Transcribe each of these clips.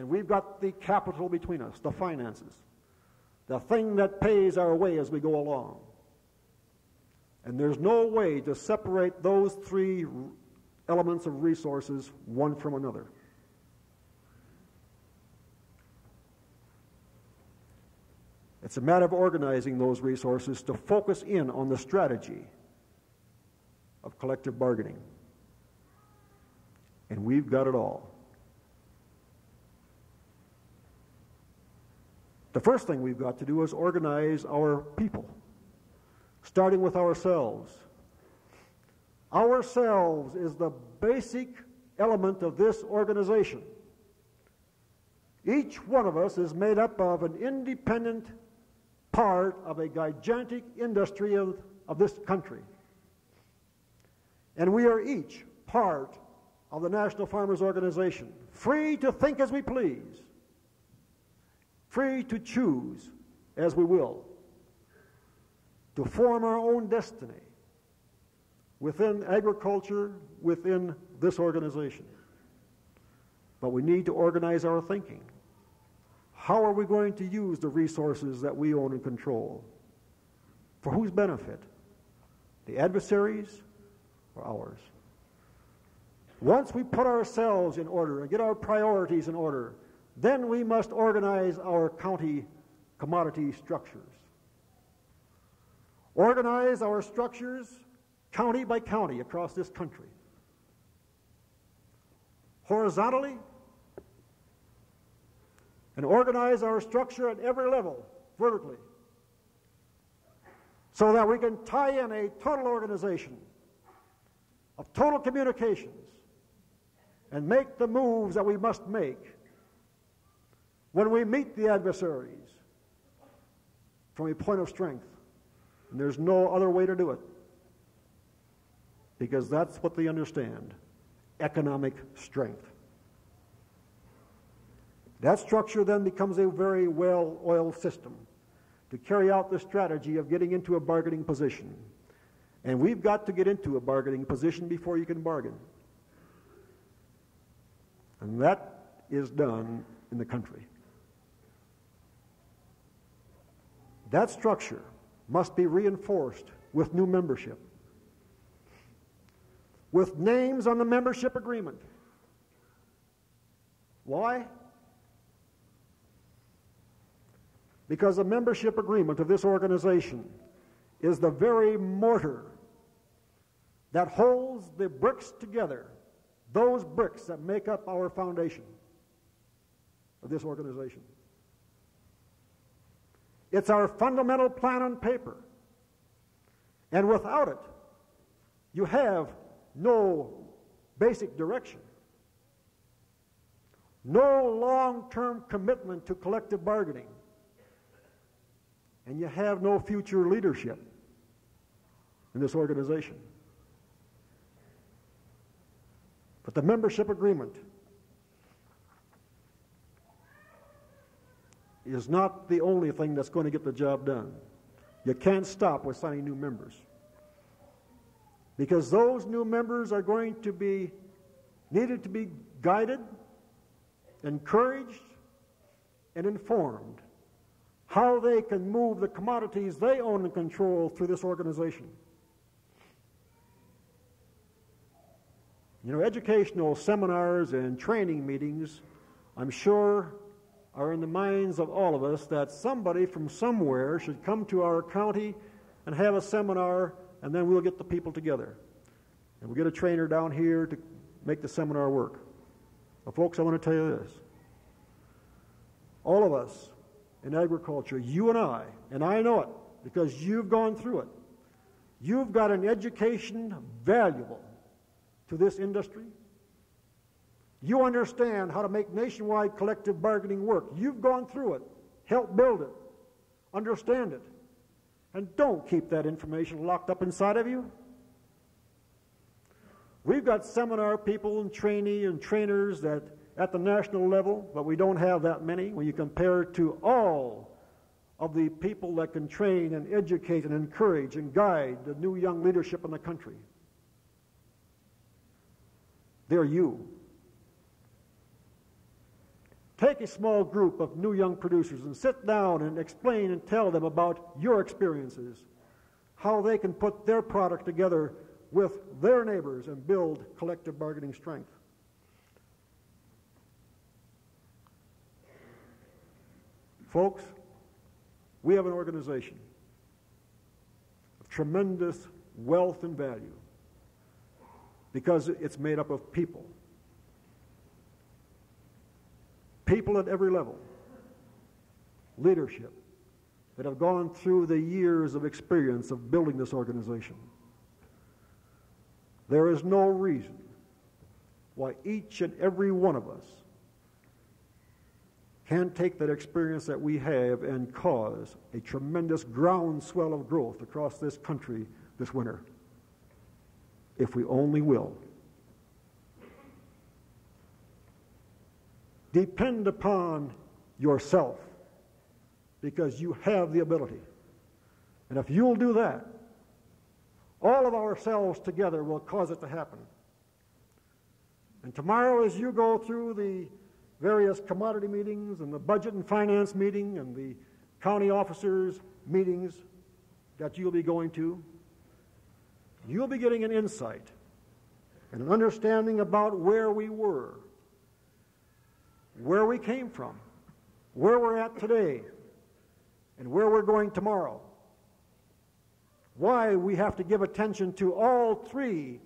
And we've got the capital between us, the finances, the thing that pays our way as we go along. And there's no way to separate those three elements of resources one from another. It's a matter of organizing those resources to focus in on the strategy of collective bargaining. And we've got it all. The first thing we've got to do is organize our people, starting with ourselves. Ourselves is the basic element of this organization. Each one of us is made up of an independent part of a gigantic industry of, of this country. And we are each part of the National Farmers Organization, free to think as we please, free to choose as we will, to form our own destiny within agriculture, within this organization. But we need to organize our thinking. How are we going to use the resources that we own and control? For whose benefit? The adversaries or ours? Once we put ourselves in order and get our priorities in order, then we must organize our county commodity structures. Organize our structures county by county across this country. Horizontally, and organize our structure at every level, vertically, so that we can tie in a total organization of total communications and make the moves that we must make when we meet the adversaries from a point of strength. And there's no other way to do it because that's what they understand economic strength. That structure then becomes a very well oiled system to carry out the strategy of getting into a bargaining position. And we've got to get into a bargaining position before you can bargain. And that is done in the country. That structure must be reinforced with new membership, with names on the membership agreement. Why? Because the membership agreement of this organization is the very mortar that holds the bricks together, those bricks that make up our foundation of this organization. It's our fundamental plan on paper. And without it, you have no basic direction, no long term commitment to collective bargaining and you have no future leadership in this organization. But the membership agreement is not the only thing that's going to get the job done. You can't stop with signing new members. Because those new members are going to be needed to be guided, encouraged, and informed how they can move the commodities they own and control through this organization. You know, educational seminars and training meetings, I'm sure, are in the minds of all of us that somebody from somewhere should come to our county and have a seminar, and then we'll get the people together. And we'll get a trainer down here to make the seminar work. Well, folks, I want to tell you this. All of us in agriculture, you and I, and I know it because you've gone through it. You've got an education valuable to this industry. You understand how to make nationwide collective bargaining work. You've gone through it. Help build it. Understand it. And don't keep that information locked up inside of you. We've got seminar people and trainee and trainers that at the national level, but we don't have that many when you compare to all of the people that can train and educate and encourage and guide the new young leadership in the country. They're you. Take a small group of new young producers and sit down and explain and tell them about your experiences, how they can put their product together with their neighbors and build collective bargaining strength. Folks, we have an organization of tremendous wealth and value because it's made up of people. People at every level, leadership, that have gone through the years of experience of building this organization. There is no reason why each and every one of us can't take that experience that we have and cause a tremendous groundswell of growth across this country this winter. If we only will. Depend upon yourself because you have the ability. And if you'll do that, all of ourselves together will cause it to happen. And tomorrow, as you go through the various commodity meetings and the budget and finance meeting and the county officers' meetings that you'll be going to, you'll be getting an insight and an understanding about where we were, where we came from, where we're at today, and where we're going tomorrow. Why we have to give attention to all three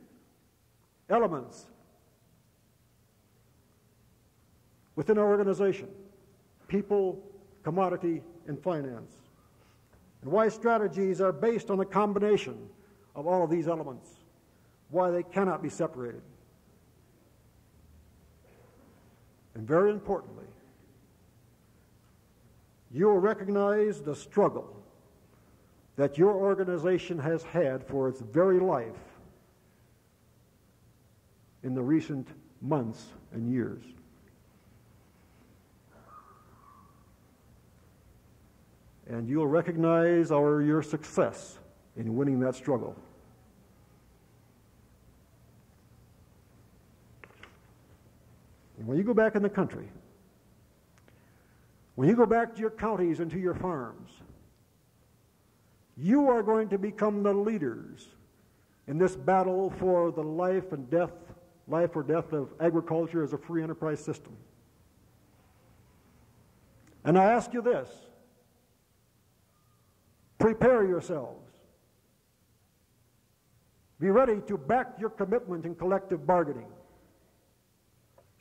elements within our organization people, commodity, and finance. And why strategies are based on the combination of all of these elements, why they cannot be separated. And very importantly, you will recognize the struggle that your organization has had for its very life in the recent months and years. And you'll recognize our, your success in winning that struggle. And when you go back in the country, when you go back to your counties and to your farms, you are going to become the leaders in this battle for the life and death, life or death of agriculture as a free enterprise system. And I ask you this prepare yourselves. Be ready to back your commitment in collective bargaining.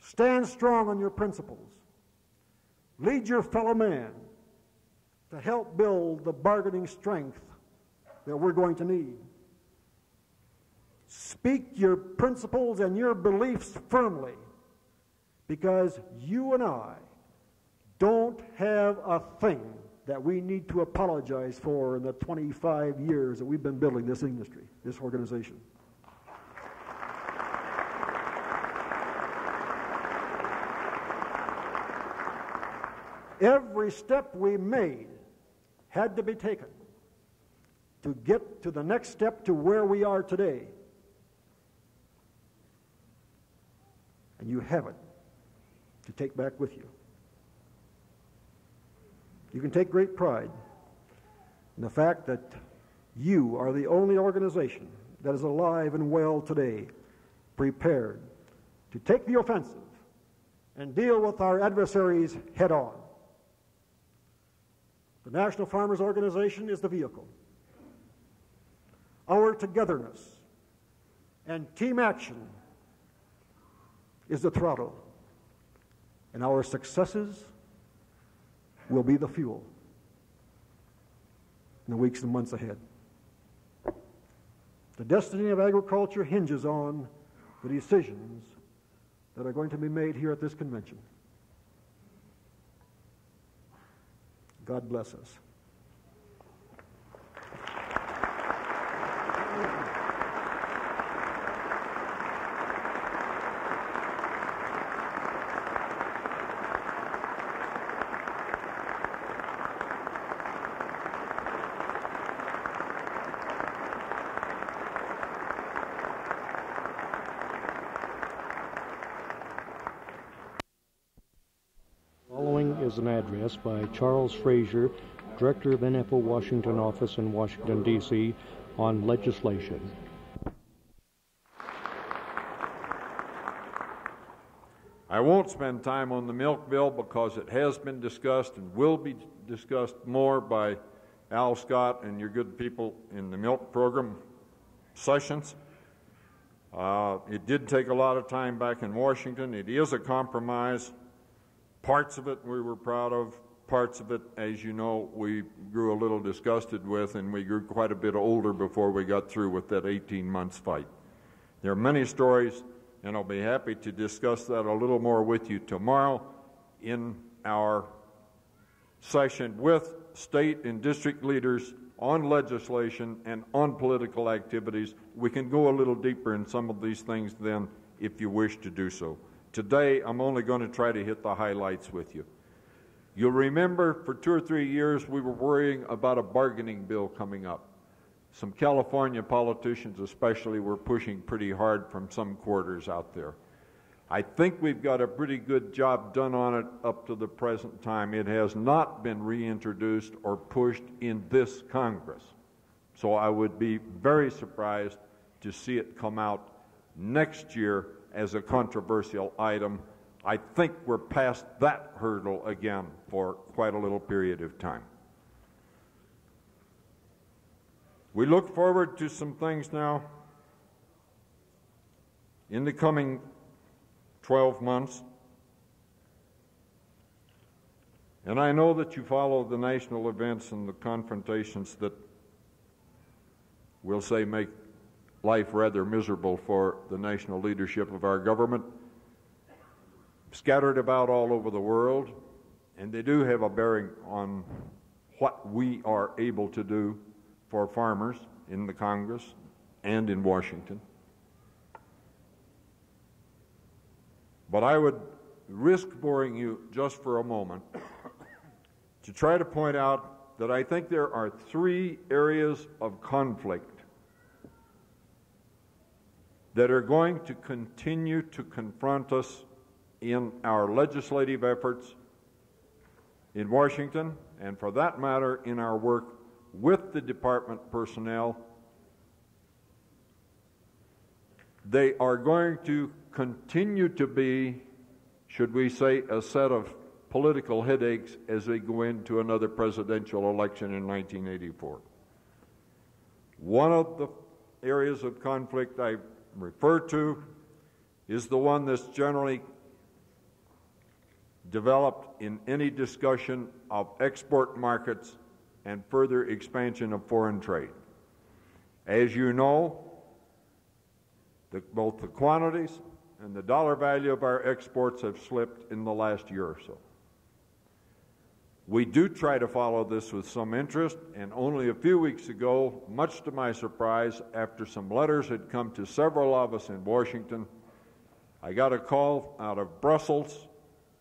Stand strong on your principles. Lead your fellow man to help build the bargaining strength that we're going to need. Speak your principles and your beliefs firmly because you and I don't have a thing that we need to apologize for in the 25 years that we've been building this industry, this organization. Every step we made had to be taken to get to the next step to where we are today. And you have it to take back with you. You can take great pride in the fact that you are the only organization that is alive and well today, prepared to take the offensive and deal with our adversaries head on. The National Farmers Organization is the vehicle. Our togetherness and team action is the throttle, and our successes will be the fuel in the weeks and months ahead. The destiny of agriculture hinges on the decisions that are going to be made here at this convention. God bless us. Is an address by Charles Frazier, Director of NFO Washington Office in Washington, D.C., on legislation. I won't spend time on the milk bill because it has been discussed and will be discussed more by Al Scott and your good people in the milk program sessions. Uh, it did take a lot of time back in Washington. It is a compromise. Parts of it we were proud of. Parts of it, as you know, we grew a little disgusted with, and we grew quite a bit older before we got through with that 18 months fight. There are many stories, and I'll be happy to discuss that a little more with you tomorrow in our session with state and district leaders on legislation and on political activities. We can go a little deeper in some of these things then if you wish to do so. Today, I'm only going to try to hit the highlights with you. You'll remember for two or three years we were worrying about a bargaining bill coming up. Some California politicians, especially, were pushing pretty hard from some quarters out there. I think we've got a pretty good job done on it up to the present time. It has not been reintroduced or pushed in this Congress. So I would be very surprised to see it come out next year as a controversial item. I think we're past that hurdle again for quite a little period of time. We look forward to some things now in the coming 12 months. And I know that you follow the national events and the confrontations that we'll say make life rather miserable for the national leadership of our government, scattered about all over the world, and they do have a bearing on what we are able to do for farmers in the Congress and in Washington. But I would risk boring you just for a moment to try to point out that I think there are three areas of conflict that are going to continue to confront us in our legislative efforts in Washington, and for that matter, in our work with the department personnel. They are going to continue to be, should we say, a set of political headaches as we go into another presidential election in 1984. One of the areas of conflict I refer to is the one that's generally developed in any discussion of export markets and further expansion of foreign trade. As you know, the, both the quantities and the dollar value of our exports have slipped in the last year or so. We do try to follow this with some interest, and only a few weeks ago, much to my surprise, after some letters had come to several of us in Washington, I got a call out of Brussels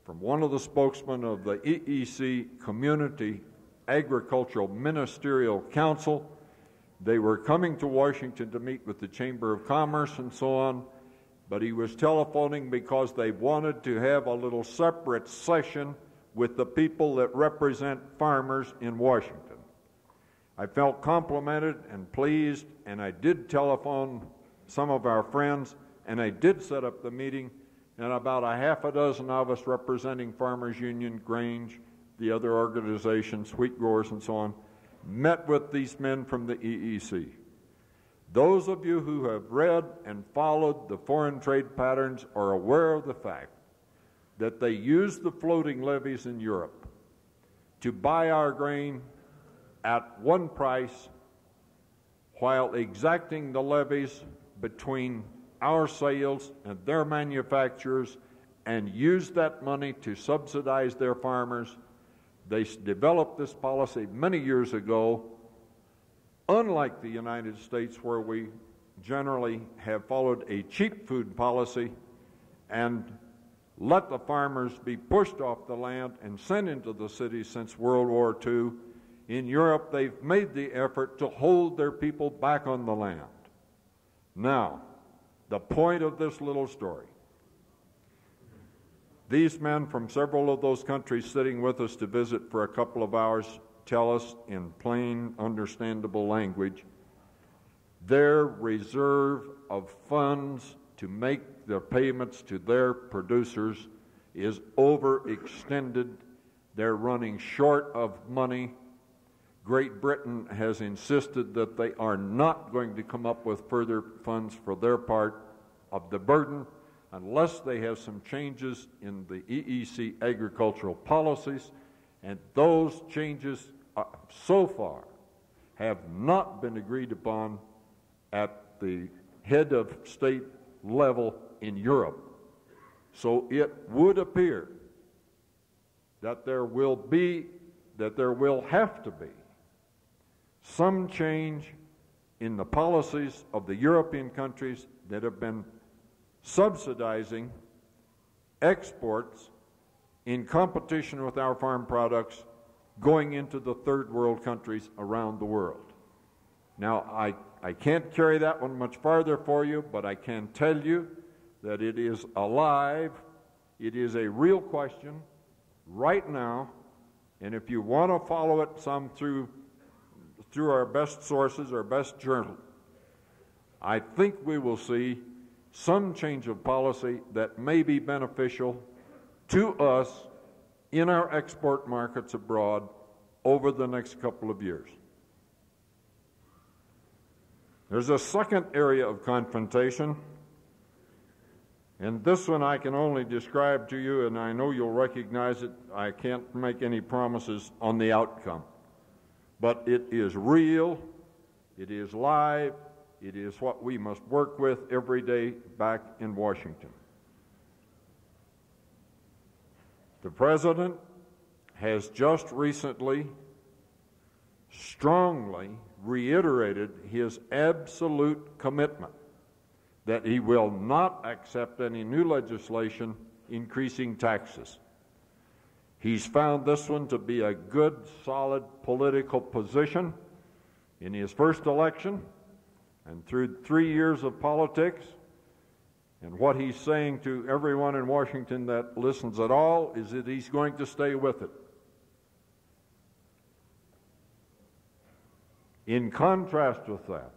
from one of the spokesmen of the EEC Community Agricultural Ministerial Council. They were coming to Washington to meet with the Chamber of Commerce and so on, but he was telephoning because they wanted to have a little separate session with the people that represent farmers in Washington. I felt complimented and pleased, and I did telephone some of our friends, and I did set up the meeting, and about a half a dozen of us representing Farmers Union, Grange, the other organizations, wheat growers, and so on, met with these men from the EEC. Those of you who have read and followed the foreign trade patterns are aware of the fact that they use the floating levies in Europe to buy our grain at one price while exacting the levies between our sales and their manufacturers and use that money to subsidize their farmers. They developed this policy many years ago Unlike the United States, where we generally have followed a cheap food policy and let the farmers be pushed off the land and sent into the cities since World War II, in Europe they've made the effort to hold their people back on the land. Now, the point of this little story These men from several of those countries sitting with us to visit for a couple of hours tell us in plain, understandable language their reserve of funds to make the payments to their producers is overextended. They're running short of money. Great Britain has insisted that they are not going to come up with further funds for their part of the burden unless they have some changes in the EEC agricultural policies, and those changes uh, so far have not been agreed upon at the head of state level in Europe. So it would appear that there will be, that there will have to be some change in the policies of the European countries that have been subsidizing exports in competition with our farm products going into the third world countries around the world. Now, I, I can't carry that one much farther for you, but I can tell you that it is alive. It is a real question right now. And if you want to follow it some through, through our best sources, our best journal, I think we will see some change of policy that may be beneficial to us in our export markets abroad over the next couple of years. There's a second area of confrontation, and this one I can only describe to you, and I know you'll recognize it. I can't make any promises on the outcome. But it is real, it is live, it is what we must work with every day back in Washington. The President has just recently strongly reiterated his absolute commitment that he will not accept any new legislation increasing taxes. He's found this one to be a good, solid political position in his first election and through three years of politics, and what he's saying to everyone in Washington that listens at all is that he's going to stay with it. In contrast with that,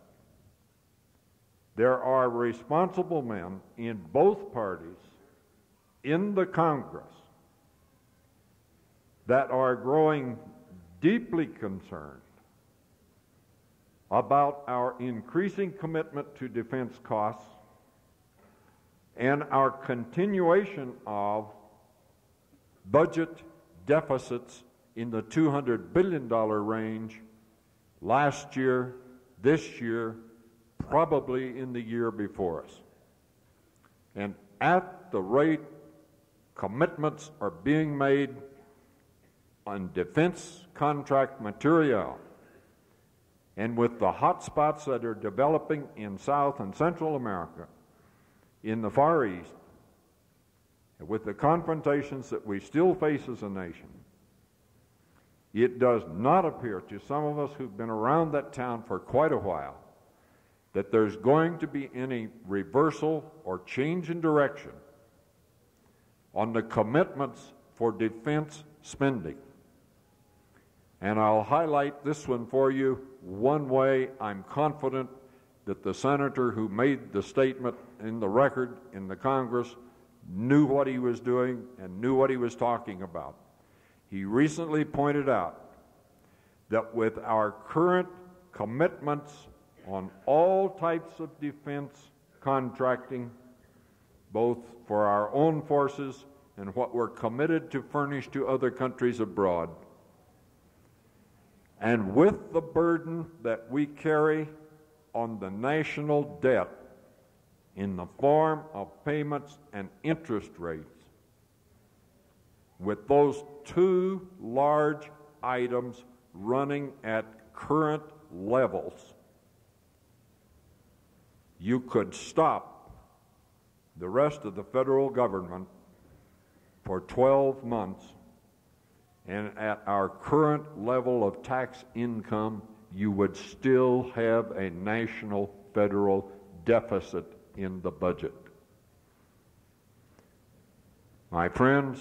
there are responsible men in both parties in the Congress that are growing deeply concerned about our increasing commitment to defense costs and our continuation of budget deficits in the $200 billion range last year, this year, probably in the year before us. And at the rate commitments are being made on defense contract material and with the hot spots that are developing in South and Central America, in the Far East, with the confrontations that we still face as a nation, it does not appear to some of us who've been around that town for quite a while that there's going to be any reversal or change in direction on the commitments for defense spending. And I'll highlight this one for you. One way I'm confident that the senator who made the statement in the record in the Congress knew what he was doing and knew what he was talking about. He recently pointed out that with our current commitments on all types of defense contracting, both for our own forces and what we're committed to furnish to other countries abroad, and with the burden that we carry on the national debt in the form of payments and interest rates, with those two large items running at current levels, you could stop the rest of the federal government for 12 months and at our current level of tax income, you would still have a national federal deficit in the budget. My friends,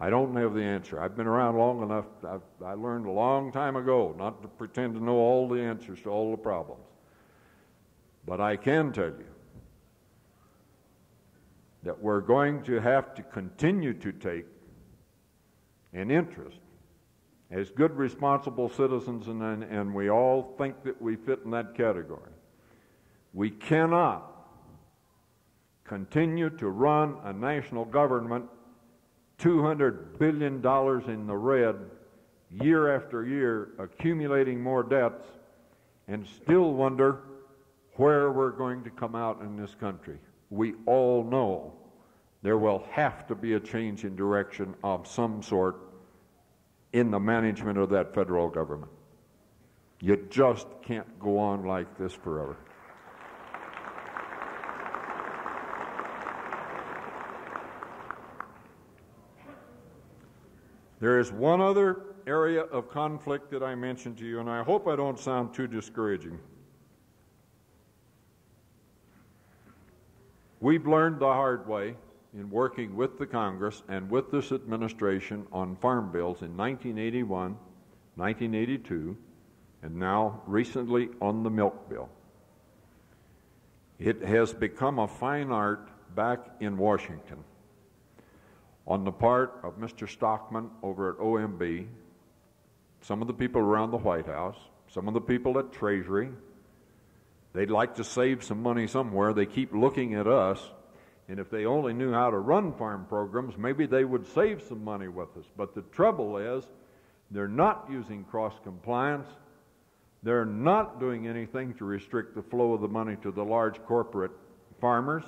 I don't have the answer. I've been around long enough. I've, I learned a long time ago not to pretend to know all the answers to all the problems. But I can tell you that we're going to have to continue to take an interest as good, responsible citizens, and, and we all think that we fit in that category. We cannot continue to run a national government $200 billion in the red year after year, accumulating more debts, and still wonder where we're going to come out in this country. We all know there will have to be a change in direction of some sort in the management of that federal government. You just can't go on like this forever. There is one other area of conflict that I mentioned to you, and I hope I don't sound too discouraging. We've learned the hard way in working with the Congress and with this administration on farm bills in 1981, 1982, and now recently on the milk bill. It has become a fine art back in Washington on the part of Mr. Stockman over at OMB, some of the people around the White House, some of the people at Treasury. They'd like to save some money somewhere. They keep looking at us. And if they only knew how to run farm programs, maybe they would save some money with us. But the trouble is, they're not using cross compliance. They're not doing anything to restrict the flow of the money to the large corporate farmers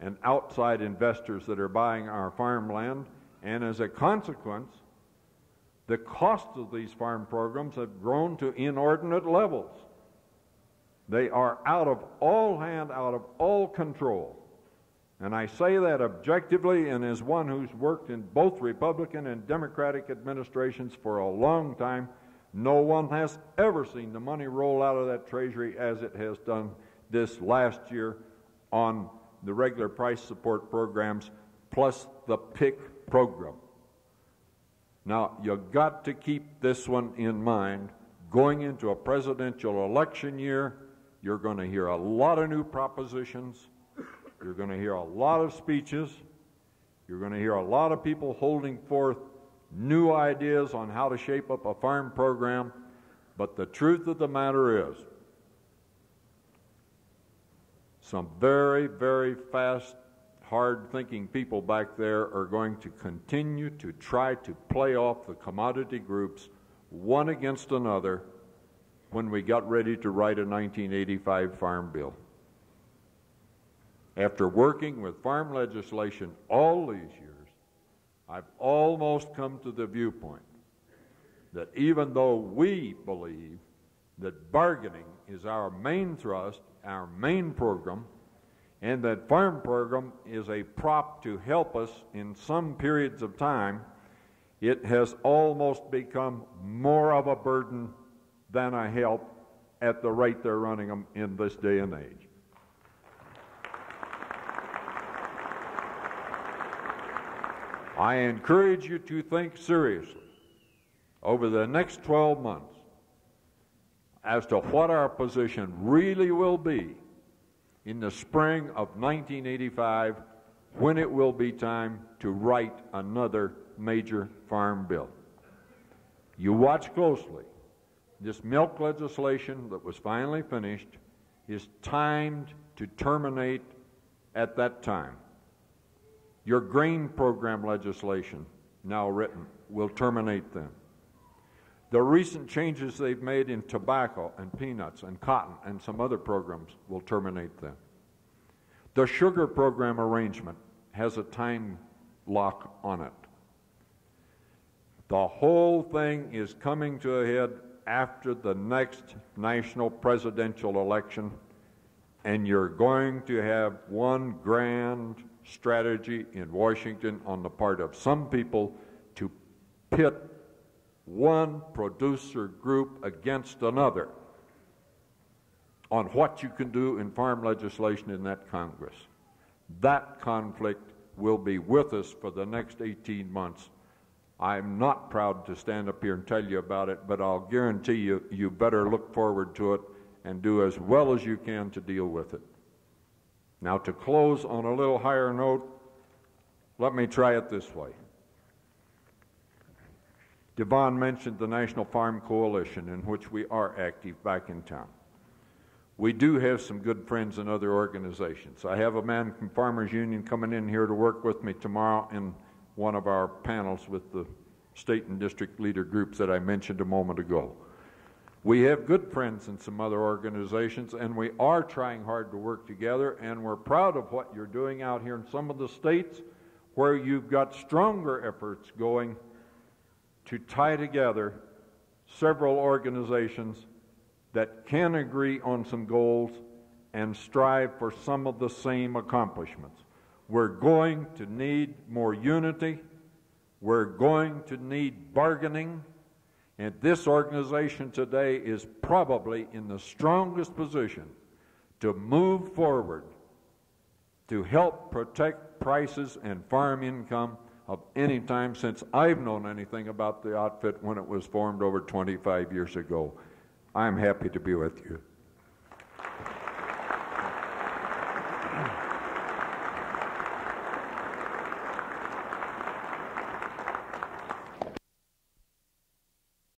and outside investors that are buying our farmland. And as a consequence, the cost of these farm programs have grown to inordinate levels. They are out of all hand, out of all control. And I say that objectively and as one who's worked in both Republican and Democratic administrations for a long time. No one has ever seen the money roll out of that Treasury as it has done this last year on the regular price support programs plus the PIK program. Now, you've got to keep this one in mind. Going into a presidential election year, you're going to hear a lot of new propositions. You're going to hear a lot of speeches. You're going to hear a lot of people holding forth new ideas on how to shape up a farm program. But the truth of the matter is, some very, very fast, hard thinking people back there are going to continue to try to play off the commodity groups one against another when we got ready to write a 1985 Farm Bill. After working with farm legislation all these years, I've almost come to the viewpoint that even though we believe that bargaining is our main thrust our main program, and that farm program is a prop to help us in some periods of time, it has almost become more of a burden than a help at the rate they're running them in this day and age. I encourage you to think seriously over the next 12 months as to what our position really will be in the spring of 1985 when it will be time to write another major farm bill. You watch closely. This milk legislation that was finally finished is timed to terminate at that time. Your grain program legislation, now written, will terminate then. The recent changes they've made in tobacco and peanuts and cotton and some other programs will terminate them. The sugar program arrangement has a time lock on it. The whole thing is coming to a head after the next national presidential election, and you're going to have one grand strategy in Washington on the part of some people to pit one producer group against another on what you can do in farm legislation in that Congress. That conflict will be with us for the next 18 months. I'm not proud to stand up here and tell you about it, but I'll guarantee you, you better look forward to it and do as well as you can to deal with it. Now, to close on a little higher note, let me try it this way. Devon mentioned the National Farm Coalition, in which we are active back in town. We do have some good friends in other organizations. I have a man from Farmers Union coming in here to work with me tomorrow in one of our panels with the state and district leader groups that I mentioned a moment ago. We have good friends in some other organizations, and we are trying hard to work together, and we're proud of what you're doing out here in some of the states where you've got stronger efforts going to tie together several organizations that can agree on some goals and strive for some of the same accomplishments. We're going to need more unity. We're going to need bargaining. And this organization today is probably in the strongest position to move forward to help protect prices and farm income of any time since I've known anything about the outfit when it was formed over 25 years ago. I'm happy to be with you.